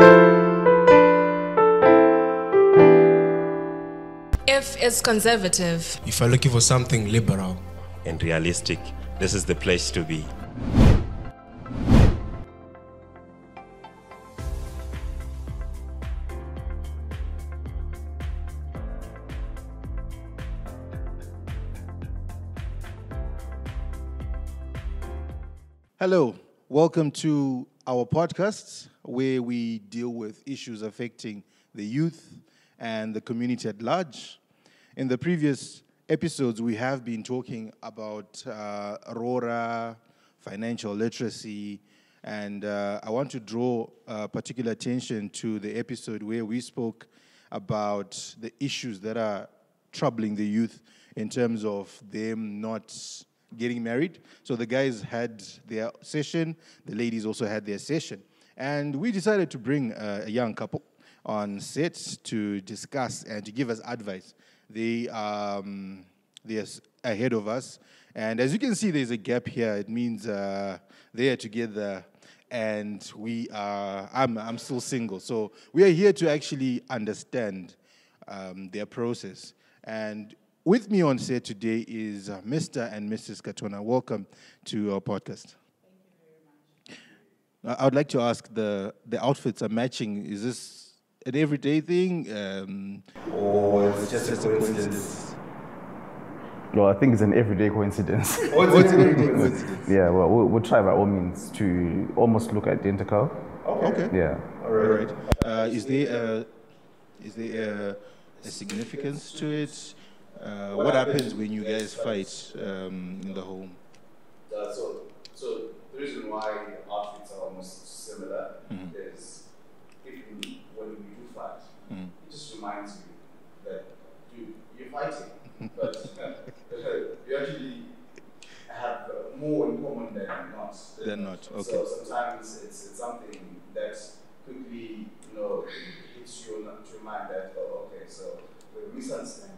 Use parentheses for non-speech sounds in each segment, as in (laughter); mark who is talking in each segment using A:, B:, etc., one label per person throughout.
A: If it's conservative,
B: If you're looking for something liberal,
C: and realistic, this is the place to be.
D: Hello, welcome to our podcast where we deal with issues affecting the youth and the community at large. In the previous episodes, we have been talking about uh, Roora, financial literacy, and uh, I want to draw uh, particular attention to the episode where we spoke about the issues that are troubling the youth in terms of them not getting married. So the guys had their session, the ladies also had their session. And we decided to bring uh, a young couple on set to discuss and to give us advice. They, um, they're ahead of us. And as you can see, there's a gap here. It means uh, they are together and we are, I'm, I'm still single. So we are here to actually understand um, their process. And with me on set today is uh, Mr. and Mrs. Katona. Welcome to our podcast. Uh, I would like to ask the the outfits are matching. Is this an everyday thing, um, or is it just, a coincidence?
E: Well, I think it's an everyday coincidence. (laughs)
D: Or it's an everyday coincidence?
E: yeah, well, we'll, we'll try by all means to almost look identical.
D: Okay.
E: Yeah.
D: All right. Uh, is there a, is there a, a significance to it? Uh, what happens when you guys fight um, in the home?
F: Uh, so, so the reason why outfits are almost similar is if we, when we do fight, it just reminds you that you, you're fighting, (laughs) but (laughs) you actually have uh, more in common than not.
D: Than not, okay.
F: So sometimes it's, it's something that quickly, you know, hits you to your mind that, oh, okay, so we're misunderstanding,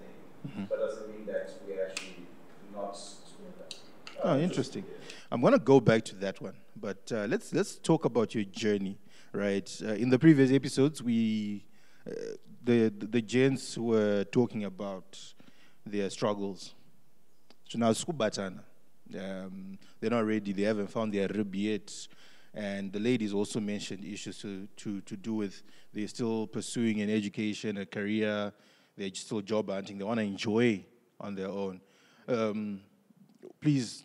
F: but doesn't mean that we're actually not together.
D: Oh, interesting. I'm gonna go back to that one, but uh, let's let's talk about your journey, right? Uh, in the previous episodes, we uh, the the gents were talking about their struggles. So now Skubatana, um, they're not ready. They haven't found their rib yet, and the ladies also mentioned issues to to to do with they're still pursuing an education, a career. They're still job hunting. They want to enjoy on their own. Um, please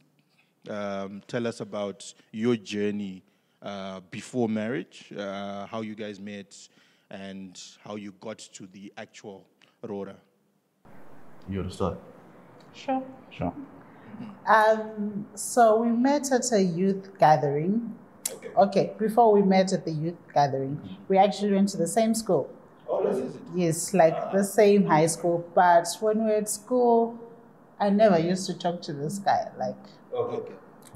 D: um, tell us about your journey uh, before marriage, uh, how you guys met, and how you got to the actual Roora.
E: You want to start?
G: Sure.
E: Sure.
G: Um, so we met at a youth gathering. Okay. before we met at the youth gathering, we actually went to the same school. Oh, Yes, like the same high school. But when we were at school, I never used to talk to this guy. Like,
D: Okay.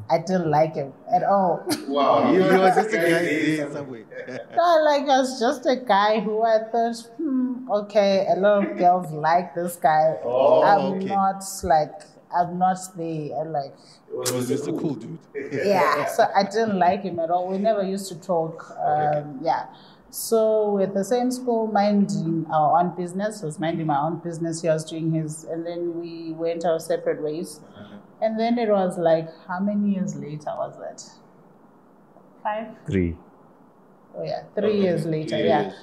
G: I didn't like him at all. (laughs)
F: Wow. (laughs)
D: You, you was just a guy there somewhere. (laughs)
G: No, like I was just a guy who I thought, hmm, okay, a lot of girls like this guy.
D: Oh,
G: I'm
D: okay.
G: not like I'm not the uh, like
D: It was just a cool dude.
G: yeah. So I didn't like him at all. We never used to talk. Um, yeah. So we're at the same school, minding our own business. I was minding my own business. He was doing his, and then we went our separate ways. And then it was like, how many years later was that? Five.
E: Three.
G: Oh yeah, three years later. Yeah,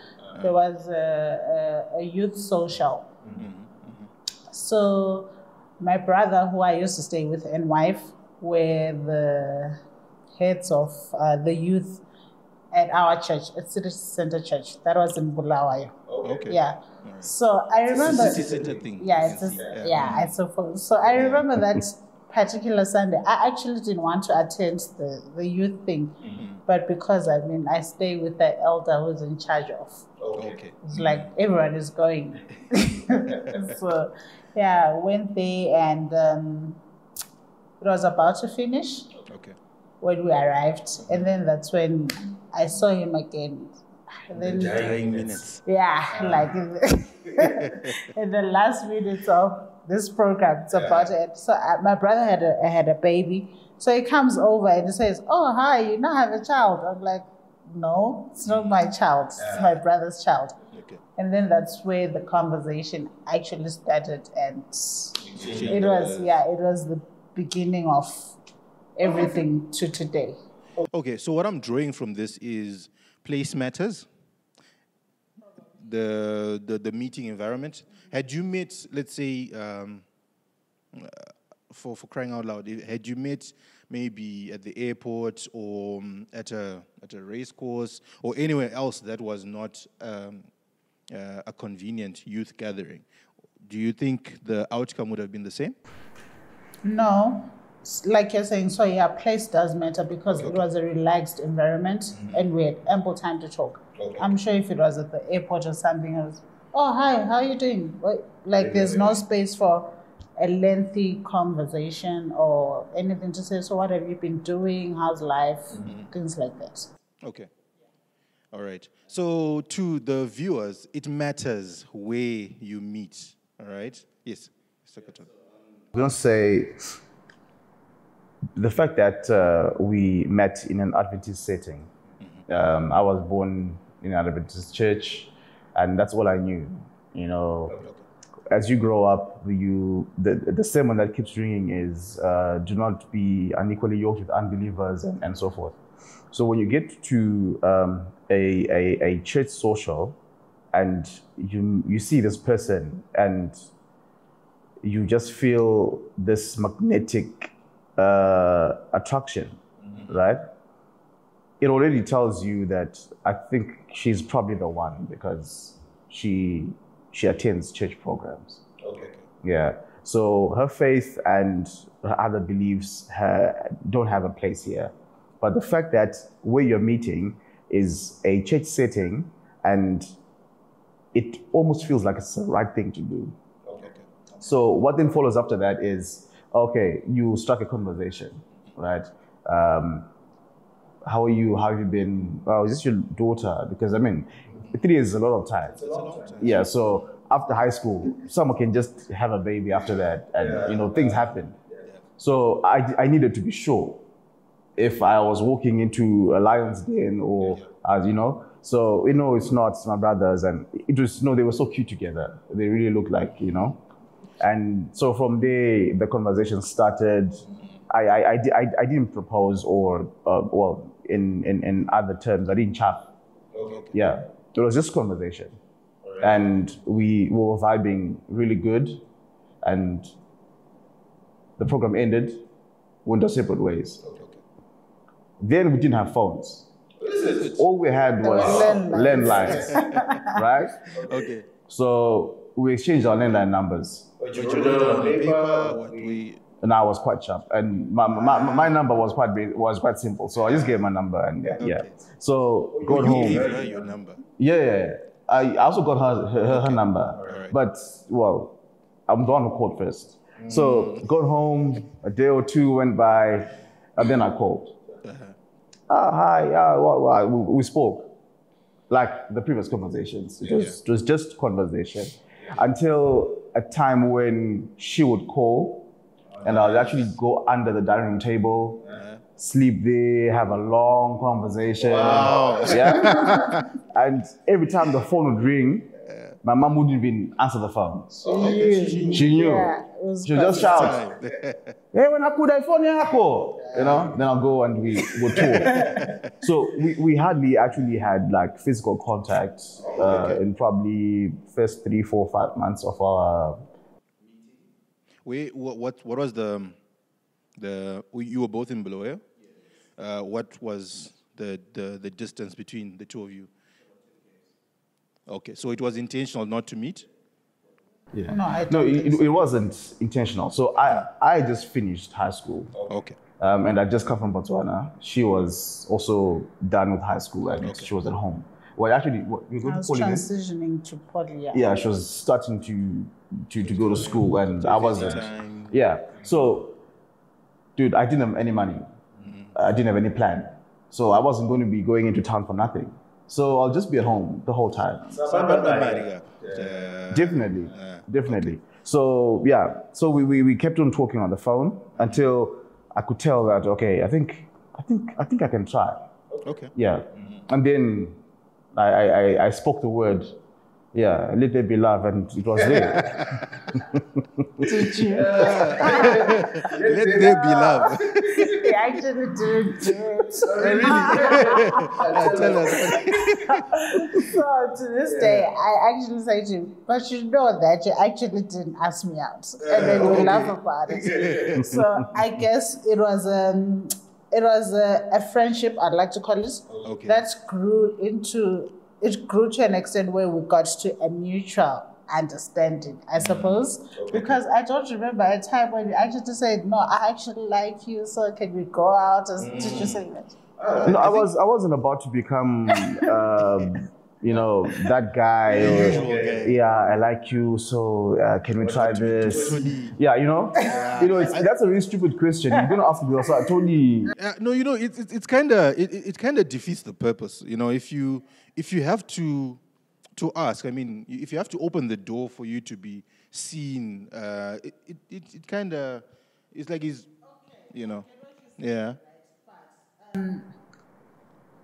G: there was a, a, a youth social. So my brother, who I used to stay with, and wife were the heads of uh, the youth at our church, at City Center Church. That was in Bulawayo.
D: Okay.
G: Yeah. So I remember.
D: city center thing.
G: Yeah, it's a,
D: Yeah.
G: yeah, it's a so I remember that particular Sunday. I actually didn't want to attend the, the youth thing, but because I mean I stay with the elder who's in charge of.
D: Okay.
G: It's like everyone is going. (laughs) so yeah, went there and um, it was about to finish
D: Okay.
G: When we arrived, and then that's when I saw him again. And then,
D: Dying minutes.
G: yeah, (laughs) like in (laughs) the, in the last minutes of this program, it's about to end. So uh, my brother had a had a baby, so he comes over and he says, "Oh, hi, you now have a child." I'm like, no, it's not my child. It's my brother's child.
D: Okay.
G: And then that's where the conversation actually started, and it was yeah, it was the beginning of everything to today.
D: Okay, so what I'm drawing from this is place matters. The the, the meeting environment. Had you met, let's say, um, uh, for for crying out loud, had you met maybe at the airport or um, at a at a race course or anywhere else that was not um, uh, a convenient youth gathering, do you think the outcome would have been the same?
G: No, like you're saying, so yeah, place does matter because it was a relaxed environment mm-hmm. and we had ample time to talk. I'm sure if it was at the airport or something else, oh hi, how are you doing? Like there's no space for a lengthy conversation or anything to say. So what have you been doing? How's life? Mm-hmm. Things like that.
D: Okay. All right. So to the viewers, it matters where you meet. All right. Yes, Mr. Katon.
E: I don't say the fact that uh, we met in an Adventist setting. Um, I was born in an Adventist church, and that's all I knew. You know, as you grow up, you the the sermon that keeps ringing is uh, do not be unequally yoked with unbelievers and, and so forth. So when you get to um, a, a a church social, and you you see this person and you just feel this magnetic uh, attraction, right? It already tells you that I think she's probably the one because she she attends church programs.
D: Okay.
E: Yeah. So her faith and her other beliefs ha don't have a place here. But the fact that where you're meeting is a church setting and it almost feels like it's the right thing to do. Okay. So what then follows after that is okay, you struck a conversation, right? Um, how are you? How have you been? Oh, is this your daughter? Because I mean, three years is a lot of time. Yeah. So after high school, someone can just have a baby after that, and you know things happen. So I, I needed to be sure if I was walking into a lion's den or as you know. So you know it's not my brothers, and it was no, they were so cute together. They really looked like you know. And so from there, the conversation started. I, I, I, I, I didn't propose or, uh, well, in, in, in other terms, I didn't chat. Yeah, it was just conversation. And we were vibing really good. And the program ended, went our separate ways. Okay. Then we didn't have phones. All we had was
G: landlines.
E: landlines, (laughs) right?
D: Okay.
E: So we exchanged our landline numbers.
D: But you wrote it on paper. What we.
E: and I was quite sharp. And my, my, my number was quite big, was quite simple. So I just gave my number and yeah. yeah. So got
D: You
E: home.
D: gave her your number.
E: Yeah, yeah, yeah. I also got her her, her number.
D: right.
E: But well, I'm the one who called first. So got home, a day or two went by, and then I called. Ah, hi, uh, what, what, we, we spoke. Like the previous conversations. It was, it was just conversation. Until a time when she would call and I would actually go under the dining room table, uh-huh. sleep there, have a long conversation. Yeah. (laughs) and every time the phone would ring, my mom wouldn't even answer the phone. She knew.
G: Yeah, it was
E: She would just shout, (laughs) hey, when I put that phone yako, you know, then I'll go and we would talk. (laughs) so we, we hardly actually had like physical contact uh, in probably first three, four, five months of our
D: Wait, what, what, what was the, the, you were both in Bulawayo? Uh, what was the, the, the distance between the two of you? Okay, so it was intentional not to meet?
E: Yeah.
G: No, I
E: no, it, it, it wasn't intentional. So I, I just finished high school.
D: Okay.
E: Um, and I just come from Botswana. She was also done with high school and she was at home. Well, actually, what, we were
G: I
E: going to
G: was
E: call it.
G: transitioning to poly. Yeah.
E: Yeah, she was starting to to, to go to school, and I wasn't.
D: Time.
E: Yeah, so, dude, I didn't have any money. I didn't have any plan, so I wasn't going to be going into town for nothing. So I'll just be at home the whole time.
D: Saban
E: Definitely, definitely. So yeah, so we, we, we kept on talking on the phone until I could tell that okay, I think I think I think I can try.
D: Okay.
E: Yeah. Mm-hmm. And then I, I- I spoke the word, yeah, let there be love, and it was there. (laughs)
G: Did you?
D: Let there be love. (laughs)
G: He actually didn't do it. (laughs)
D: Tell us.
G: So to this day, I actually say to him, but you know that you actually didn't ask me out. And then we laugh about it. So I guess it was um it was a, a friendship, I'd like to call it,
D: Okay.
G: that grew into it grew to an extent where we got to a mutual understanding, I suppose. Because I don't remember a time when you actually said, No, I actually like you, so can we go out? Or Did you say that?
E: no, I was I wasn't about to become, (laughs) um, you know, that guy. Or, yeah, I like you, so uh, can we try this? Yeah, you know, (laughs) you know, it's, that's a really stupid question. You're gonna ask me, so I totally.
D: Uh, no, you know, it, it, it's kind of it, it kind of defeats the purpose. You know, if you if you have to to ask, I mean, if you have to open the door for you to be seen, uh, it it it, it kind of it's like he's, you know, yeah,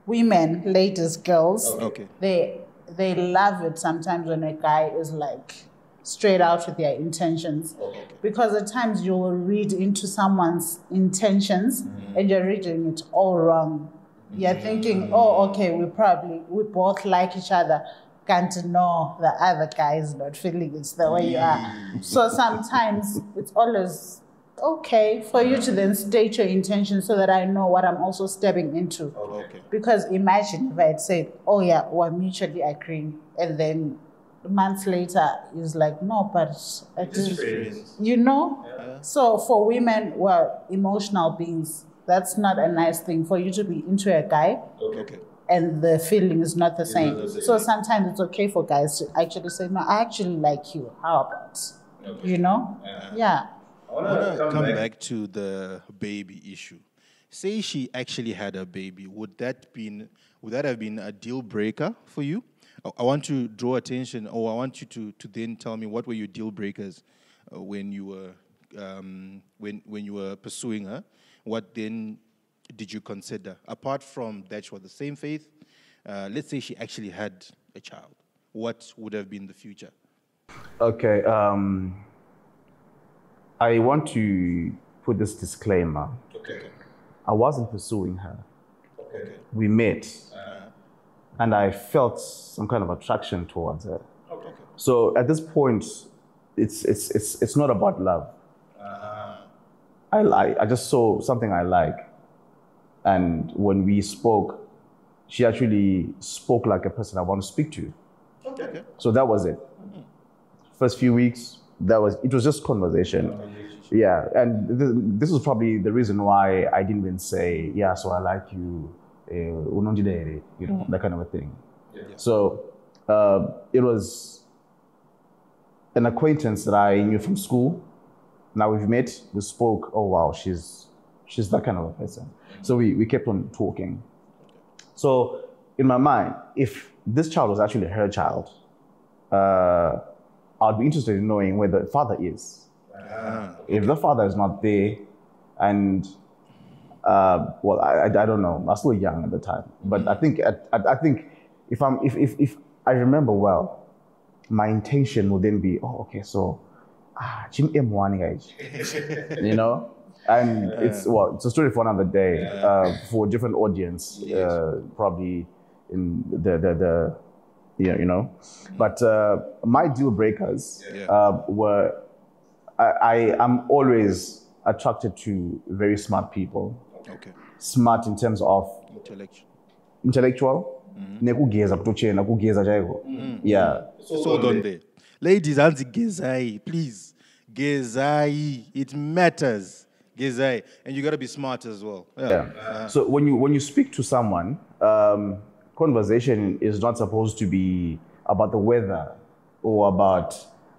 G: women, ladies, girls, oh,
D: okay,
G: they they love it sometimes when a guy is like straight out with their intentions. Oh, because at times you will read into someone's intentions mm-hmm. and you're reading it all wrong. You're mm-hmm. thinking, oh, okay, we probably we both like each other. Can't know the other guy is not feeling it's the way you are. Mm. So sometimes it's always okay for you to then state your intention so that I know what I'm also stepping into.
D: Oh, okay,
G: Because imagine if I had said, oh yeah, we're mutually agreeing, and then months later it's like, no, but I you know? Yeah. So for women, we're emotional beings. That's not a nice thing for you to be into a guy
D: okay,
G: and the feeling is not the same. So sometimes it's okay for guys to actually say, no, I actually like you. How about? Okay. You know? Yeah.
F: I
D: I
F: want
D: wanna
F: to
D: come back to the baby issue. Say she actually had a baby, would that been would that have been a deal breaker for you? I, I want to draw attention, or I want you to to then tell me what were your deal breakers uh, when you were um, when when you were pursuing her. What then did you consider apart from that she was the same faith? Uh, let's say she actually had a child. What would have been the future?
E: Okay. Um, I want to put this disclaimer.
D: Okay.
E: I wasn't pursuing her.
D: Okay.
E: We met, uh-huh. and I felt some kind of attraction towards her.
D: Okay.
E: So at this point, it's it's it's it's not about love. Uh-huh. I like. I just saw something I like, and when we spoke, she actually spoke like a person I want to speak to.
D: Okay.
E: So that was it. Mm-hmm. First few weeks, that was it. Was just conversation. Yeah, and th- this was probably the reason why I didn't even say, "Yeah, so I like you," uh, you know, that kind of a thing. So uh, it was an acquaintance that I knew from school. Now we've met, we spoke. Oh wow, she's she's that kind of a person. So we, we kept on talking. So in my mind, if this child was actually her child, uh, I'd be interested in knowing where the father is. If the father is not there, and uh, well, I, I, don't know. I was still young at the time, but I think I, I think if I'm if, if if I remember well, my intention would then be, oh, okay, so ah, Jim M. One guys, (laughs) you know, and it's well, it's a story for another day, uh, for a different audience, uh, probably in the the the. Yeah, you know, but uh, my deal breakers
D: Yeah.
E: uh, were I, I am always attracted to very smart people.
D: Okay.
E: Smart in terms of
D: Intellectual.
E: intellectual, nekugeza kutochena kugeza chaiko. Yeah.
D: So hold on there. Ladies, anzi gezai, please. Gezai. It matters. Gezai. And you gotta be smart as well. Yeah.
E: Yeah. So when you when you speak to someone, um, conversation is not supposed to be about the weather or about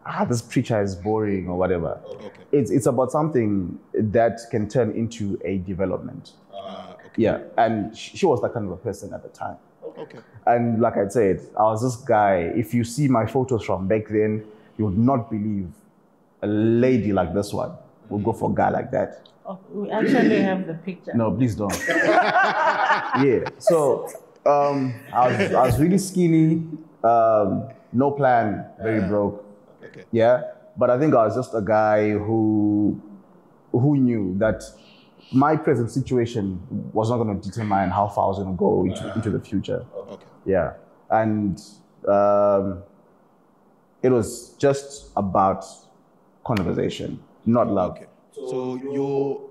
E: ah this preacher is boring or whatever.
D: Okay.
E: It's it's about something that can turn into a development.
D: Uh, okay.
E: Yeah, and sh- she was that kind of a person at the time.
D: Okay.
E: And like I said, I was this guy. If you see my photos from back then, you would not believe a lady like this one would go for a guy like that.
G: Oh, we actually have the picture.
E: No, please don't. (laughs) yeah. So um, I was I was really skinny, um, no plan, very broke.
D: Okay.
E: Yeah. But I think I was just a guy who who knew that my present situation was not going to determine how far I was going to go into, into the future.
D: Okay.
E: Yeah. And um, it was just about conversation, not love.
D: Okay. So your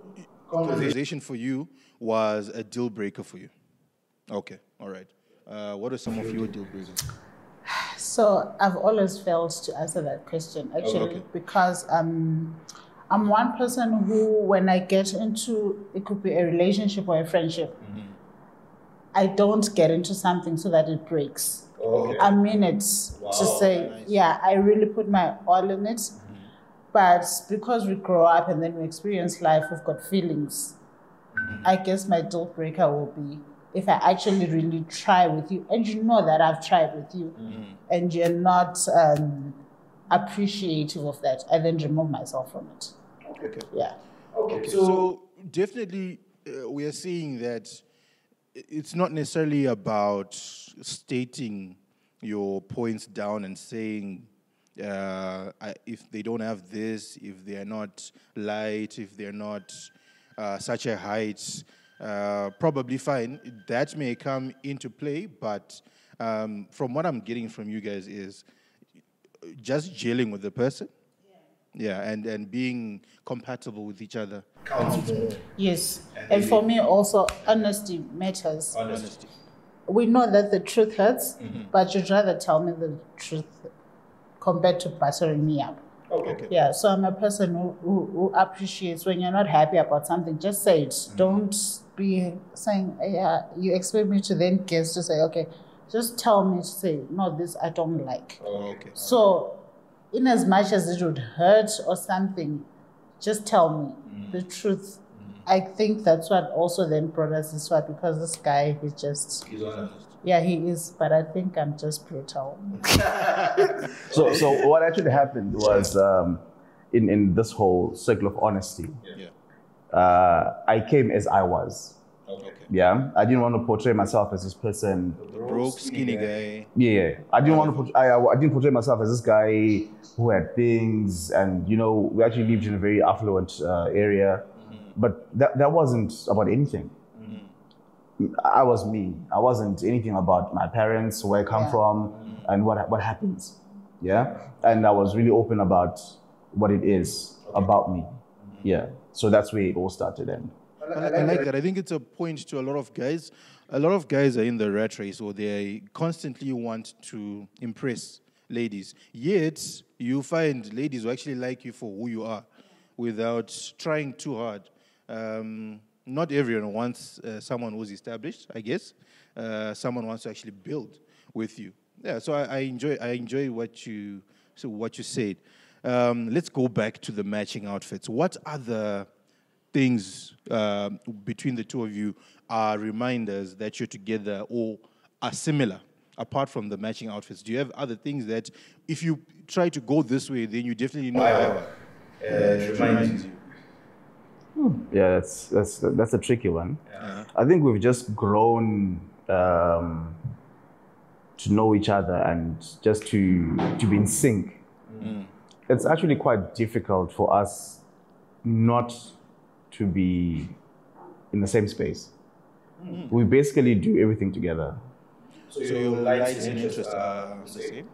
D: conversation for you was a deal breaker for you. Okay. All right. Uh, what are some of your deal breakers?
G: So I've always failed to answer that question actually
D: okay.
G: because um, I'm one person who, when I get into it could be a relationship or a friendship, I don't get into something so that it breaks. I mean it to say, yeah, I really put my all in it. But because we grow up and then we experience life, we've got feelings. I guess my deal breaker will be if I actually really try with you, and you know that I've tried with you, and you're not um, appreciative of that, I then remove myself from it.
D: Okay.
G: Yeah.
D: Okay. So, definitely, uh, we are seeing that it's not necessarily about stating your points down and saying uh, I, if they don't have this, if they are not light, if they're not uh, such a height, uh, probably fine. That may come into play, but um, from what I'm getting from you guys is just gelling with the person. Yeah, and, and being compatible with each other.
G: Yes. And for me, also, honesty matters.
D: Honesty.
G: We know that the truth hurts,
D: Mm-hmm.
G: but you'd rather tell me the truth compared to buttering me up.
D: Okay.
G: Yeah, so I'm a person who, who, who appreciates when you're not happy about something, just say it.
D: Mm-hmm.
G: Don't be saying, yeah, you expect me to then guess to say, okay, just tell me to say, no, this I don't like.
D: Oh, Okay.
G: So, in as much as it would hurt or something, just tell me
D: Mm-hmm.
G: the truth. I think that's what also then brought us this one because this guy, he just,
D: He's honest.
G: yeah, he is, but I think I'm just brutal. (laughs)
E: So, so what actually happened was um, in, in this whole circle of honesty,
D: Yeah.
E: Uh, I came as I was.
D: Okay.
E: Yeah, I didn't want to portray myself as this person.
D: The broke, skinny guy.
E: Yeah, I didn't want to. Portray, I, I didn't portray myself as this guy who had things, and you know, we actually lived in a very affluent uh, area, but that that wasn't about anything. I was me. I wasn't anything about my parents, where I come
G: Yeah.
E: from, and what what happens. Yeah, and I was really open about what it is about me. Yeah, so that's where it all started. And
D: I, I like that. I think it's a point to a lot of guys. A lot of guys are in the rat race or they constantly want to impress ladies. Yet, you find ladies who actually like you for who you are without trying too hard. Um, not everyone wants uh, someone who's established, I guess. Uh, someone wants to actually build with you. Yeah, so I, I enjoy I enjoy what you so what you said. Um, let's go back to the matching outfits. What other things uh, between the two of you are reminders that you're together or are similar apart from the matching outfits? Do you have other things that if you try to go this way, then you definitely know how it reminds you?
E: Yeah, that's that's that's a tricky one. I think we've just grown um, to know each other and just to to be in sync. It's actually quite difficult for us not to be in the same space. We basically do everything together.
D: So your likes and interests are the same?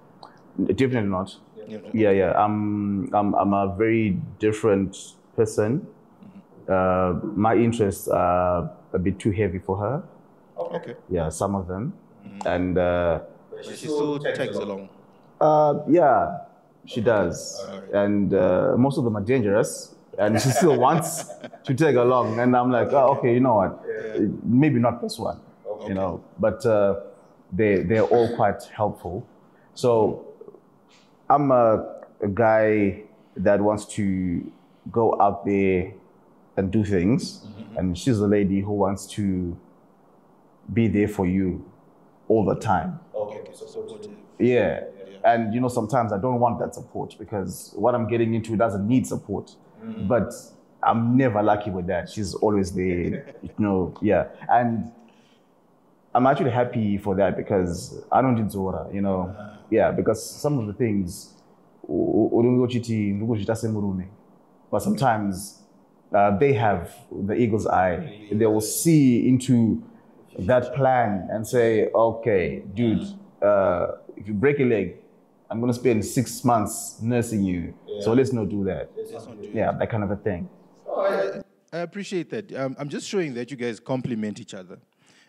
E: Definitely not.
D: Yeah.
E: Yeah, yeah. I'm I'm I'm a very different person. Uh, my interests are a bit too heavy for her.
D: Okay.
E: Yeah, some of them, and uh,
D: But she still tags along.
E: uh, yeah, she does, and uh, most of them are dangerous, and she still (laughs) wants to tag along, and I'm like, oh, okay, you know what? Maybe not this one, you know, but uh, they they're all quite helpful. So I'm a, a guy that wants to go out there and do things, and she's a lady who wants to be there for you all the time.
D: Okay, so supportive.
E: Yeah. And you know, sometimes I don't want that support because what I'm getting into doesn't need support. But I'm never lucky with that. She's always there, (laughs) you know, yeah. And I'm actually happy for that because I don't need Zora, you know. Yeah, because some of the things, u- u- uringochiti, ndikuchita semurume. but sometimes uh, they have the eagle's eye. They will see into that plan and say, okay, dude, uh, if you break a leg, I'm going to spend six months nursing you. So let's not do that. Yeah, that kind of a thing.
D: I appreciate that. Um, I'm just showing that you guys complement each other.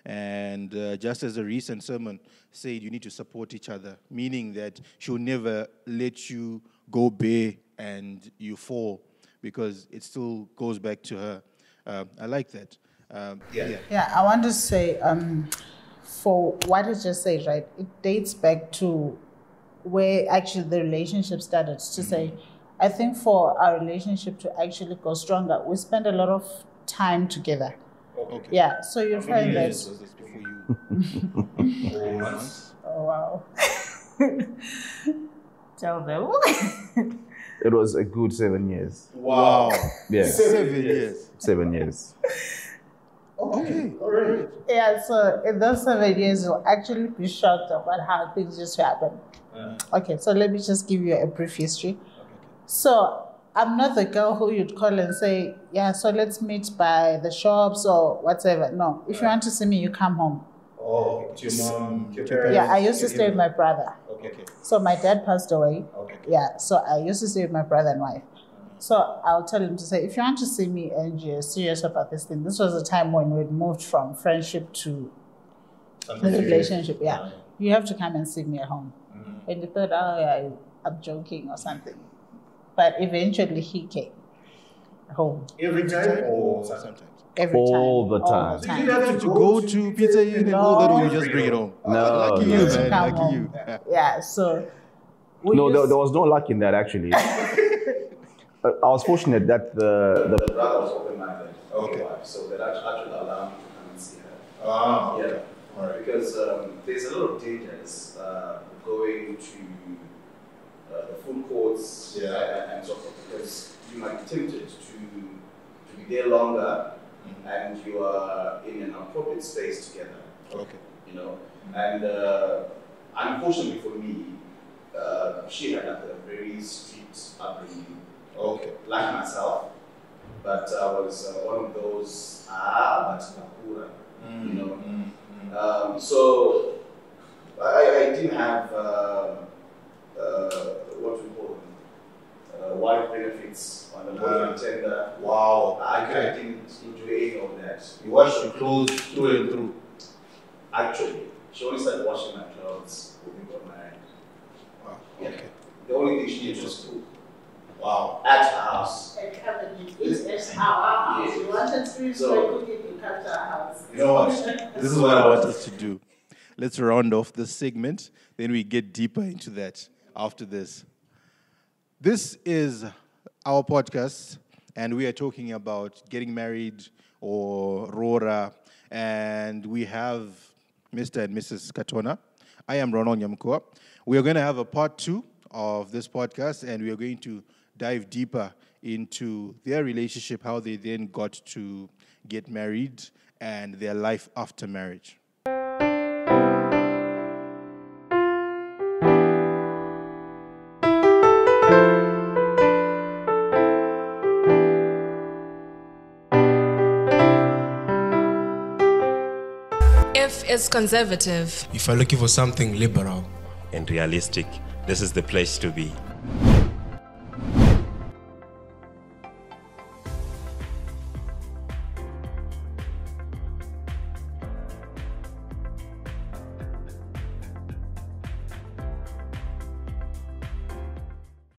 D: And uh, just as a recent sermon said, you need to support each other, meaning that she'll never let you go bare and you fall because it still goes back to her. Um, I like that. Um, yeah.
G: Yeah, I want to say, um, for what I just said, right, it dates back to where actually the relationship started. To say, mm-hmm. I think for our relationship to actually go stronger, we spend a lot of time together.
D: Okay.
G: Yeah, so you find that.
D: Years was this before you? (laughs) Four months.
G: Oh, wow. (laughs) Tell them.
E: It was a good seven years.
D: Wow.
E: Yeah,
D: Seven years.
E: seven years.
D: Okay. All right.
G: yeah, so in those seven years, you'll actually be shocked about how things just happen. Okay, so let me just give you a brief history. So I'm not the girl who you'd call and say, yeah, so let's meet by the shops or whatever. No, if you want to see me, you come home.
D: Oh, to your mom, to your
G: Yeah. I used to stay with my brother.
D: Okay. okay.
G: So my dad passed away.
D: Okay.
G: Yeah, so I used to stay with my brother and wife. So I'll tell him to say, if you want to see me and you're serious about this thing, this was a time when we'd moved from friendship to relationship. Yeah, you have to come and see me at home. And he thought, oh yeah, I'm joking or something. But eventually he came home
B: Every time or
D: Sometimes.
G: every
E: All
G: time.
E: the
G: All
E: time.
G: the
B: Did you
G: time.
B: have
D: To go to Pizza Inn and all that, or you just bring it home?
E: No,
D: Lucky
E: no,
D: you, man. Lucky
G: home.
D: you.
G: Yeah, so we
E: No, there, there was no luck in that actually. (laughs) Uh, I was fortunate that the, the
F: The brother was open-minded.
D: Okay.
F: wife, So that actually actually allowed me to come and see her.
B: Ah,
F: Yeah.
B: All right.
F: Because um, there's a lot of dangers uh, going to uh, the food courts
B: Yeah.
F: and, and so forth. Because you might be tempted to to be there longer, and you are in an appropriate space together.
D: Okay.
F: You know, and uh, unfortunately for me, uh, she had like a very strict upbringing
D: Okay.
F: like myself, but I was uh, one of those ah, but Nakura, you know. Um, so I, I didn't have uh, uh, what we call them, uh, white benefits on the bottom
B: Ah.
F: tender.
B: Wow.
F: I, I
B: Okay.
F: didn't enjoy any of that.
B: You wash your clothes through and through.
F: Actually, she only started washing my clothes when we got married.
B: Wow.
F: Yeah.
B: Okay.
F: The only thing she did was cook
B: Wow.
F: at her house.
G: And come and eat our house. You wanted to
F: So-
G: cooking, you come house.
B: You know what?
D: This is what I want us to do. Let's round off this segment, then we get deeper into that after this. This is our podcast, and we are talking about getting married or Roora, and we have Mr. and Mrs. Katona. I am Ronon Yamkua. We are going to have a part two of this podcast, and we are going to dive deeper into their relationship, how they then got to get married, and their life after marriage.
A: If is conservative.
B: If you're looking for something liberal,
C: And realistic, this is the place to be.